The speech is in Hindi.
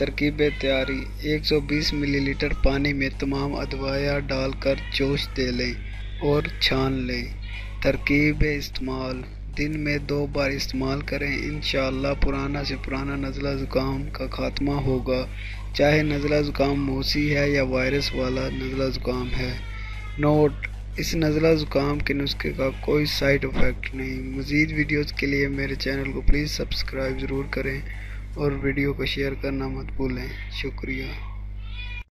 तरकीब तैयारी। 120 मिलीलीटर पानी में तमाम अदवाया डालकर जोश दे लें और छान लें। तरकीब इस्तेमाल। दिन में दो बार इस्तेमाल करें। इन पुराना से पुराना नज़ला ज़ुकाम का ख़ात्मा होगा। चाहे नज़ला ज़ुकाम मौसी है या वायरस वाला नज़ला ज़ुकाम है। नोट, इस नज़ला ज़ुकाम के नुस्खे का कोई साइड इफ़ेक्ट नहीं। मज़ीद वीडियोज़ के लिए मेरे चैनल को प्लीज़ सब्सक्राइब ज़रूर करें। और वीडियो को शेयर करना मत भूलें। शुक्रिया।